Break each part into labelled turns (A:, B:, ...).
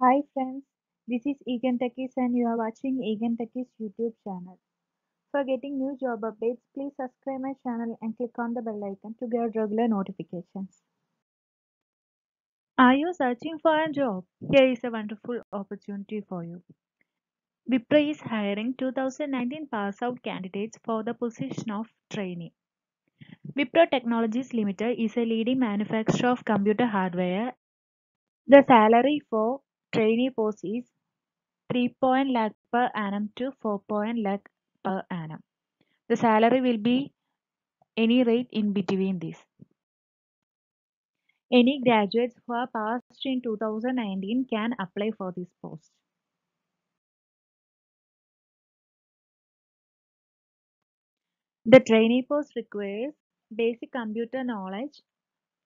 A: Hi friends, this is Eigon Techies and you are watching Eigon Techies YouTube channel. For getting new job updates, please subscribe my channel and click on the bell icon to get regular notifications. Are you searching for a job? Here is a wonderful opportunity for you. Wipro is hiring 2019 pass out candidates for the position of trainee. Wipro Technologies Limited is a leading manufacturer of computer hardware. The salary for trainee post is 3 lakh per annum to 4 lakh per annum. The salary will be any rate in between this. Any graduates who are passed in 2019 can apply for this post. The trainee post requires basic computer knowledge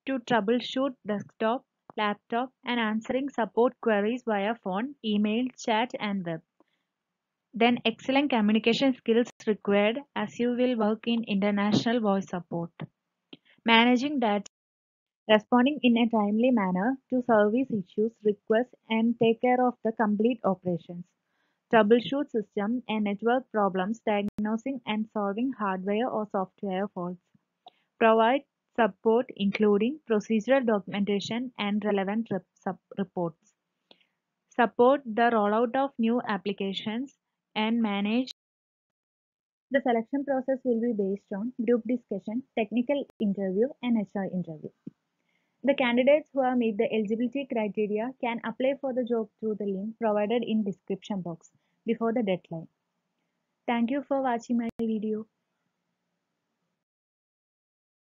A: to troubleshoot desktop, laptop, and answering support queries via phone, email, chat, and web. Then excellent communication skills required as you will work in international voice support. Managing data, responding in a timely manner to service issues, requests, and take care of the complete operations. Troubleshoot system and network problems, diagnosing and solving hardware or software faults. Provide support including procedural documentation and relevant rep reports. Support the rollout of new applications and manage the selection process will be based on group discussion, technical interview, and HR interview. The candidates who met the eligibility criteria can apply for the job through the link provided in description box before the deadline. Thank you for watching my video.